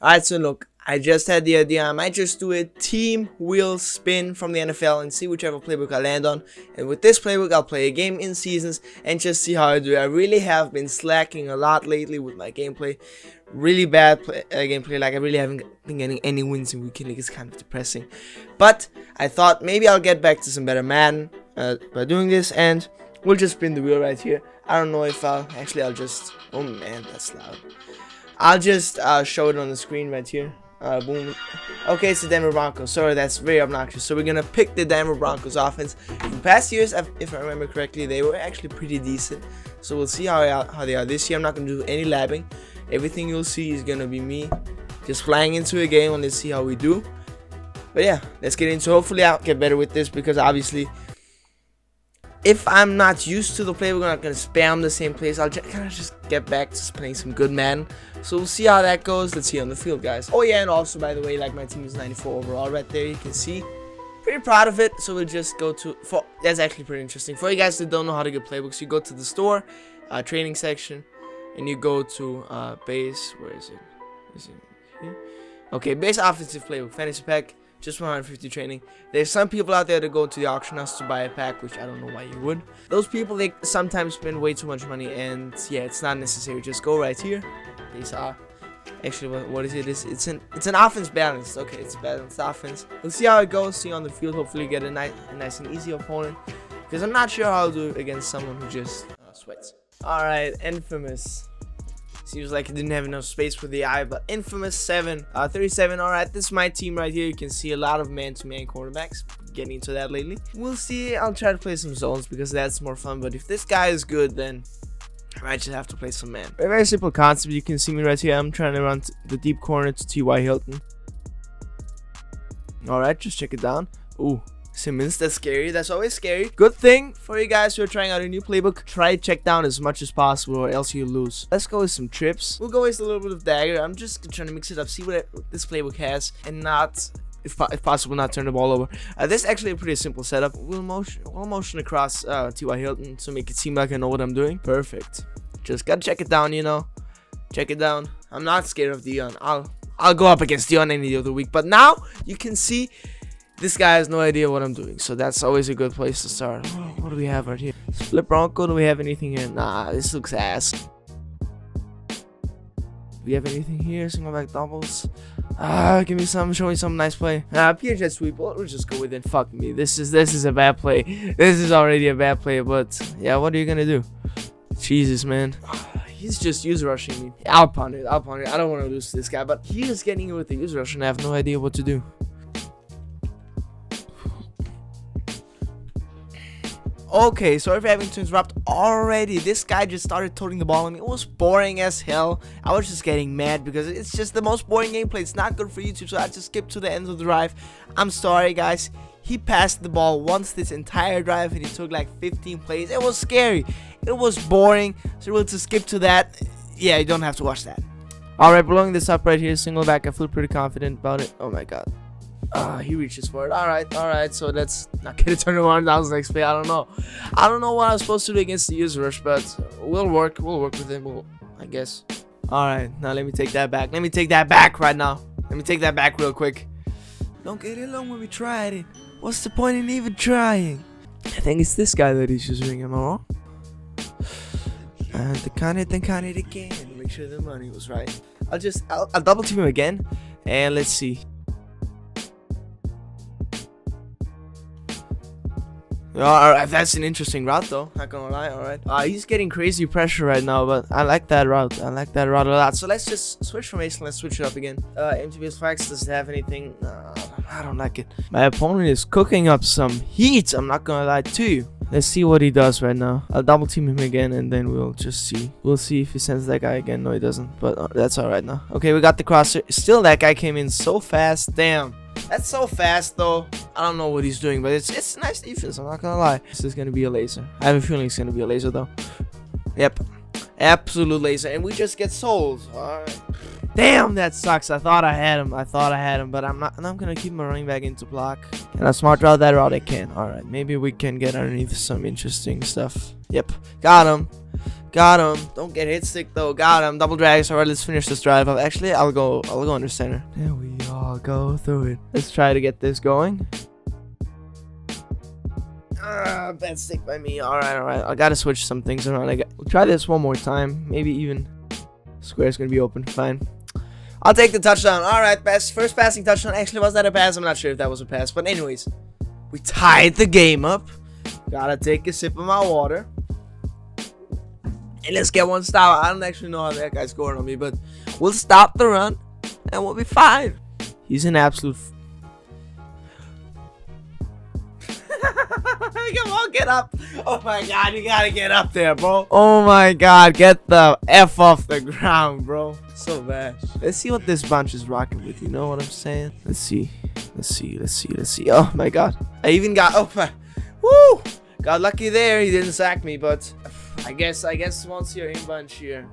Alright, so look, I just had the idea. I might just do a team wheel spin from the NFL and see whichever playbook I land on. And with this playbook, I'll play a game in seasons and just see how I do. I really have been slacking a lot lately with my gameplay. Really bad play, uh, gameplay. Like, I really haven't been getting any wins in Weekend League. It's kind of depressing. But I thought maybe I'll get back to some better man uh, by doing this. And we'll just spin the wheel right here. I don't know if I'll... Actually, I'll just... Oh, man, that's loud. I'll just uh, show it on the screen right here. Uh, boom. Okay, it's the Denver Broncos. Sorry, that's very obnoxious. So we're gonna pick the Denver Broncos offense. In past years, if I remember correctly, they were actually pretty decent. So we'll see how how they are this year. I'm not gonna do any labbing. Everything you'll see is gonna be me just flying into a game and let's see how we do. But yeah, let's get into. Hopefully, I'll get better with this because obviously if I'm not used to the play, we're not gonna spam the same place. I'll just, kind of just get back to playing some good man. So we'll see how that goes. Let's see on the field, guys. Oh yeah, and also by the way, like my team is 94 overall right there. You can see. Pretty proud of it. So we'll just go to. For that's actually pretty interesting. For you guys that don't know how to get playbooks, you go to the store, uh, training section, and you go to uh, base. Where is it? Is it here? Okay, base offensive playbook, fantasy pack just 150 training. There's some people out there that go to the auction house to buy a pack, which I don't know why you would. Those people, they sometimes spend way too much money, and yeah, it's not necessary. Just go right here. These are actually what, what is it? It's, it's an it's an offense balance. Okay, it's a balanced offense. We'll see how it goes. See on the field. Hopefully, get a nice, a nice and easy opponent. Because I'm not sure how I'll do against someone who just uh, sweats. All right, infamous. Seems like it didn't have enough space for the eye, but Infamous 7, uh, 37. All right, this is my team right here. You can see a lot of man-to-man -man quarterbacks. Getting into that lately. We'll see. I'll try to play some zones because that's more fun. But if this guy is good, then I might just have to play some man. Very, very simple concept. You can see me right here. I'm trying to run the deep corner to T.Y. Hilton. Alright, just check it down. Ooh, Simmons. That's scary. That's always scary. Good thing for you guys who are trying out a new playbook. Try check down as much as possible or else you lose. Let's go with some trips. We'll go with a little bit of dagger. I'm just trying to mix it up, see what, this playbook has and not if, if, possible, not turn the ball over. Uh, this is actually a pretty simple setup. We'll motion, we'll motion across uh, T.Y. Hilton to make it seem like I know what I'm doing. Perfect. Just gotta check it down, you know. Check it down. I'm not scared of Dion. I'll I'll go up against Dion any other week. But now you can see this guy has no idea what I'm doing, so that's always a good place to start. what do we have right here? Split Bronco, do we have anything here? Nah, this looks ass. Do we have anything here? Single back doubles? Ah, give me some, show me some nice play. Ah, PH jet sweep, we'll, just go with it. Fuck me, this is this is a bad play. This is already a bad play, but yeah, what are you gonna do? Jesus, man. He's just user rushing me. I'll punt it, I'll punt it. I don't want to lose this guy, but he is getting it with the user rush and I have no idea what to do. Okay, sorry for having to interrupt already. This guy just started toting the ball on me. It was boring as hell. I was just getting mad because it's just the most boring gameplay. It's not good for YouTube, so I just skipped to the end of the drive. I'm sorry, guys. He passed the ball once this entire drive and he took like 15 plays. It was scary. It was boring. So we'll just skip to that. Yeah, you don't have to watch that. Alright, blowing this up right here. Single back. I feel pretty confident about it. Oh my god. Uh, he reaches for it. All right, all right. So let's not get a turn around. That was next play. I don't know. I don't know what I was supposed to do against the user rush, but we'll work. We'll work with him. We'll, I guess. All right. Now let me take that back. Let me take that back right now. Let me take that back real quick. Don't get it long when we tried it. What's the point in even trying? I think it's this guy that he's using. Am I wrong? And the count it, then count it again. Make sure the money was right. I'll just I'll, I'll double team him again, and let's see. Alright, that's an interesting route though, not gonna lie, alright. Uh, he's getting crazy pressure right now, but I like that route. I like that route a lot. So let's just switch formation, let's switch it up again. Uh, MTBS Flax does it have anything? Uh, I don't like it. My opponent is cooking up some heat, I'm not gonna lie to you. Let's see what he does right now. I'll double team him again and then we'll just see. We'll see if he sends that guy again. No, he doesn't, but uh, that's alright now. Okay, we got the crosser. Still, that guy came in so fast. Damn. That's so fast though. I don't know what he's doing, but it's it's nice defense. I'm not gonna lie. This is gonna be a laser. I have a feeling it's gonna be a laser though. Yep, absolute laser, and we just get sold. Damn, that sucks. I thought I had him. I thought I had him, but I'm not. I'm gonna keep my running back into block. And I smart route that route I can. All right, maybe we can get underneath some interesting stuff. Yep, got him. Got him. Don't get hit stick though. Got him. Double drags. Alright, let's finish this drive up. Actually, I'll go. I'll go under center. There we all go through it. Let's try to get this going. Ah, bad stick by me. Alright, alright. I gotta switch some things around. I got, we'll try this one more time. Maybe even square's gonna be open. Fine. I'll take the touchdown. Alright, best first passing touchdown. Actually, was that a pass? I'm not sure if that was a pass. But anyways, we tied the game up. Gotta take a sip of my water. And let's get one stop. I don't actually know how that guy scored on me, but we'll stop the run and we'll be fine. He's an absolute. Come on, get up. Oh my god, you gotta get up there, bro. Oh my god, get the F off the ground, bro. So bad. Let's see what this bunch is rocking with, you know what I'm saying? Let's see. Let's see, let's see, let's see. Oh my god. I even got, oh my, woo! Got lucky there, he didn't sack me, but I guess, I guess once you're in bunch here,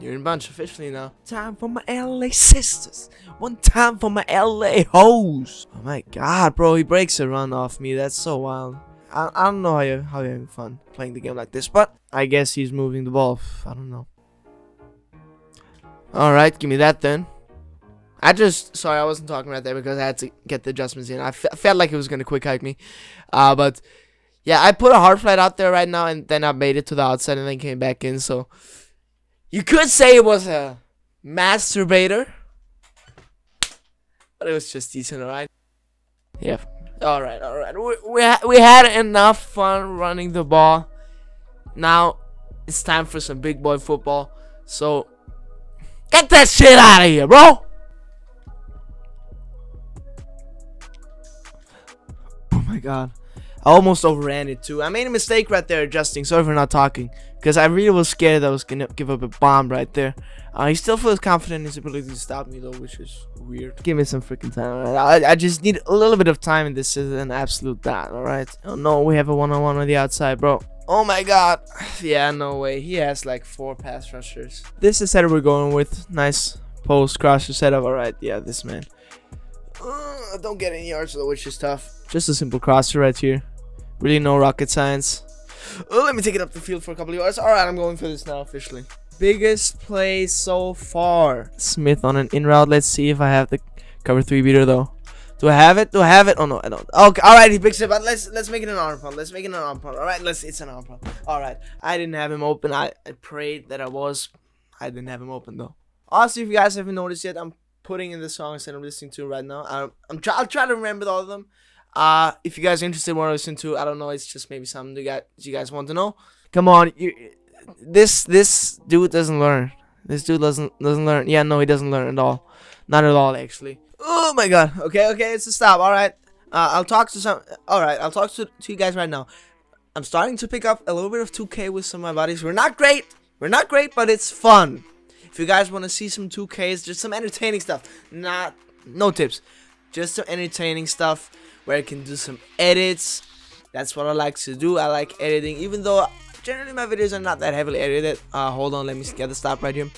you're in bunch officially now. Time for my LA sisters. One time for my LA hoes. Oh my god, bro, he breaks a run off me. That's so wild. I, I don't know how you're, how you're having fun playing the game like this, but I guess he's moving the ball. I don't know. Alright, give me that then. I just, sorry, I wasn't talking right there because I had to get the adjustments in. I felt like it was going to quick hike me. Uh, but yeah, I put a hard flight out there right now, and then I made it to the outside and then came back in. So you could say it was a masturbator, but it was just decent, alright? Yeah. Alright, alright. We, we, ha we had enough fun running the ball. Now it's time for some big boy football. So get that shit out of here, bro! Oh my god. I almost overran it too. I made a mistake right there adjusting. Sorry for not talking. Because I really was scared that I was going to give up a bomb right there. Uh, he still feels confident in his ability to stop me though, which is weird. Give me some freaking time. I, I just need a little bit of time and this is an absolute dot, alright? Oh no, we have a one-on-one -on, -one on the outside, bro. Oh my god. Yeah, no way. He has like four pass rushers. This is the setup we're going with. Nice post crosser setup. Alright, yeah, this man. Uh, don't get any yards though, which is tough. Just a simple crosser right here. Really no rocket science. Oh, let me take it up the field for a couple of yards. Alright, I'm going for this now officially. Biggest play so far. Smith on an in route. Let's see if I have the cover three beater though. Do I have it? Do I have it? Oh no, I don't. Okay, all right, he picks it, but let's let's make it an arm punt. Let's make it an arm punt. All right, let's. It's an arm punt. All right, I didn't have him open. I, I prayed that I was. I didn't have him open though. Also, if you guys haven't noticed yet, I'm putting in the songs that I'm listening to right now. I'm, I'm try, I'll try to remember all of them. Uh, if you guys are interested, want to listen to, I don't know, it's just maybe something you guys, you guys want to know. Come on, you, this this dude doesn't learn. This dude doesn't doesn't learn. Yeah, no, he doesn't learn at all. Not at all, actually. Oh my god. Okay, okay, it's a stop. All right. Uh, I'll talk to some. All right, I'll talk to to you guys right now. I'm starting to pick up a little bit of 2K with some of my buddies. We're not great. We're not great, but it's fun. If you guys want to see some 2Ks, just some entertaining stuff. Not no tips. Just some entertaining stuff where I can do some edits. That's what I like to do. I like editing, even though generally my videos are not that heavily edited. Uh, hold on, let me get the stop right here.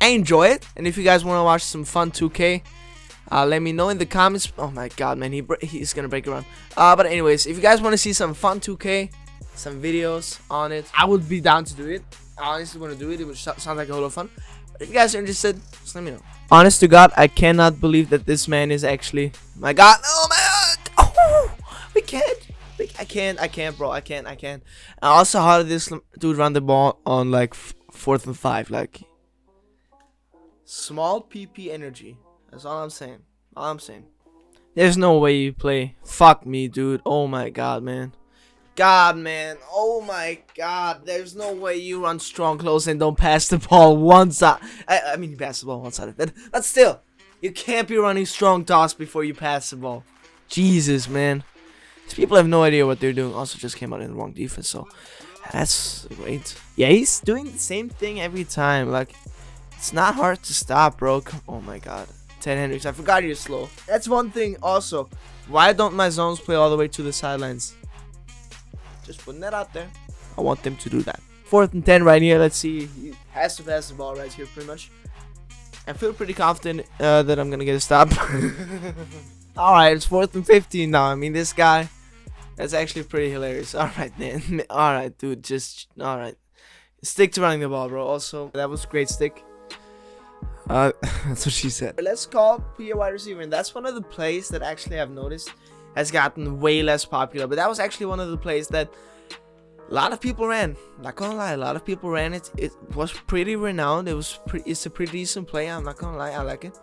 I enjoy it, and if you guys want to watch some fun 2K, uh, let me know in the comments. Oh my god, man, he he's gonna break around. Uh, but anyways, if you guys want to see some fun 2K, some videos on it, I would be down to do it. I honestly want to do it. It would sound like a lot of fun. If you guys are interested, just let me know. Honest to God, I cannot believe that this man is actually. My God, oh my God. Oh, we can't. I can't. I can't, bro. I can't. I can't. And also, how did this dude run the ball on like fourth and five? Like small PP energy. That's all I'm saying. All I'm saying. There's no way you play. Fuck me, dude. Oh my god, man. God, man. Oh my god. There's no way you run strong toss and don't pass the ball one side. I, I mean, you pass the ball one side. But, but still, you can't be running strong toss before you pass the ball. Jesus, man. These people have no idea what they're doing. Also, just came out in the wrong defense, so that's great. Yeah, he's doing the same thing every time. Like, it's not hard to stop, bro. Oh my god. Ted Hendricks, I forgot you're slow. That's one thing also. Why don't my zones play all the way to the sidelines? Just putting that out there. I want them to do that. Fourth and 10 right here. Let's see. He has to pass the ball right here, pretty much. I feel pretty confident uh, that I'm going to get a stop. Alright, it's fourth and 15 now. I mean, this guy, that's actually pretty hilarious. Alright, man. Alright, dude, just, alright. Stick to running the ball, bro. Also, that was great stick. Uh, that's what she said. Let's call be a wide receiver, and that's one of the plays that actually I've noticed has gotten way less popular. But that was actually one of the plays that a lot of people ran. Not gonna lie, a lot of people ran it. It was pretty renowned. It was pretty. It's a pretty decent play. I'm not gonna lie, I like it.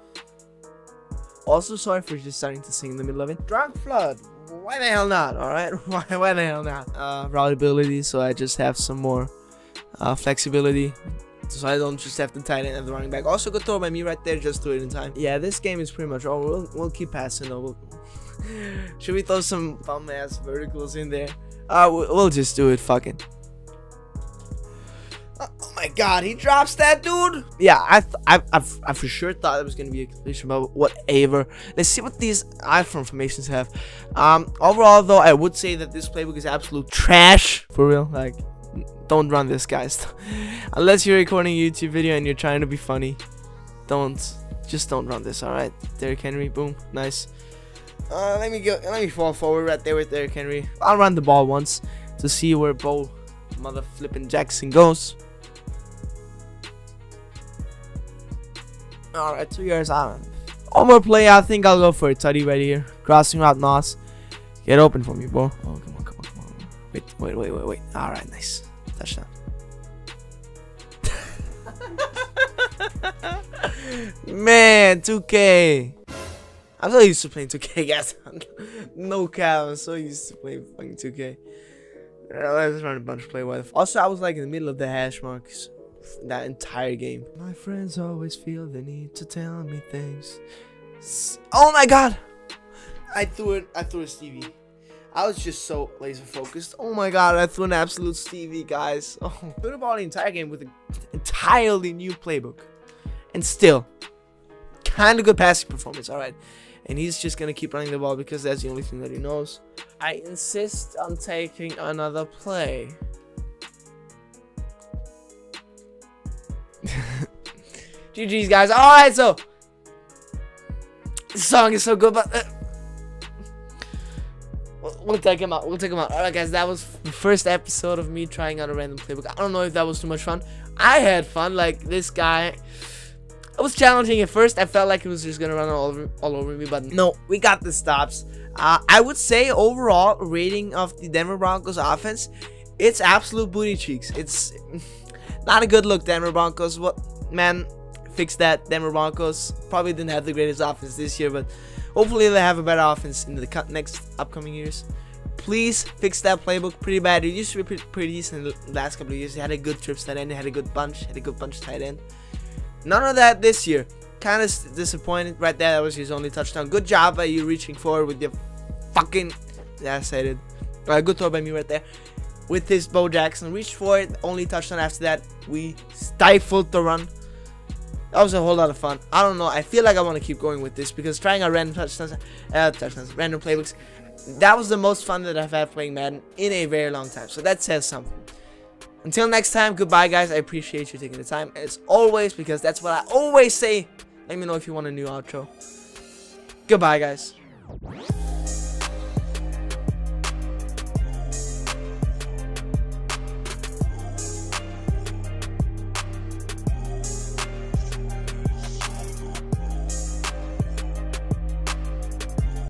Also, sorry for just starting to sing in the middle of it. Drunk flood. Why the hell not? All right, why, why the hell not? Uh, route ability, so I just have some more uh, flexibility so I don't just have the tight end and the running back. Also, good throw by me right there, just do it in time. Yeah, this game is pretty much all. We'll, we'll keep passing. Though. Should we throw some bum ass verticals in there? Uh, we'll just do it. Fucking. Uh, oh my god, he drops that dude. Yeah, I, I, I, I for sure thought it was gonna be a completion, but whatever. Let's see what these I-form formations have. Um, overall though, I would say that this playbook is absolute trash for real. Like, don't run this, guys. Unless you're recording a YouTube video and you're trying to be funny, don't. Just don't run this, alright? Derrick Henry, boom, nice. Uh, let me go. Let me fall forward right there with Derrick Henry. I'll run the ball once to see where Bo mother flipping Jackson goes. Alright, two yards out. One more play. I think I'll go for a tutty right here. Crossing route, Moss. Get open for me, bro. Oh, come on, come on, come on. Wait, wait, wait, wait, wait. Alright, nice. Touchdown. Man, 2K. I'm so used to playing 2K, guys. no cap, I'm so used to playing fucking 2K. Let's run a bunch of play with. Also, I was like in the middle of the hash marks that entire game. My friends always feel the need to tell me things. Oh my god! I threw it. I threw a Stevie. I was just so laser focused. Oh my god, I threw an absolute Stevie, guys. Oh, threw the ball the entire game with an entirely new playbook. And still, kind of good passing performance, alright. And he's just going to keep running the ball because that's the only thing that he knows. I insist on taking another play. GG's, guys. Alright, so. This song is so good, but. Uh, We'll take him out. We'll take him out. Alright, guys, that was the first episode of me trying out a random playbook. I don't know if that was too much fun. I had fun. Like, this guy. It was challenging at first. I felt like it was just gonna run all over, all over me, but no, we got the stops. Uh, I would say overall rating of the Denver Broncos offense, it's absolute booty cheeks. It's not a good look, Denver Broncos. What man, fix that. Denver Broncos probably didn't have the greatest offense this year, but Hopefully they have a better offense in the next upcoming years. Please fix that playbook pretty bad. It used to be pretty, decent the last couple of years. They had a good trips tight end. They had a good bunch. Had a good bunch tight end. None of that this year. Kind of disappointed right there. That was his only touchdown. Good job by you reaching forward with your fucking. Yeah, I it. Uh, good throw by me right there. With his Bo Jackson. Reached for it. Only touchdown after that. We stifled the run. That was a whole lot of fun. I don't know. I feel like I want to keep going with this because trying out random touchdowns, uh, touchdowns, random playbooks, that was the most fun that I've had playing Madden in a very long time. So that says something. Until next time, goodbye, guys. I appreciate you taking the time as always because that's what I always say. Let me know if you want a new outro. Goodbye, guys.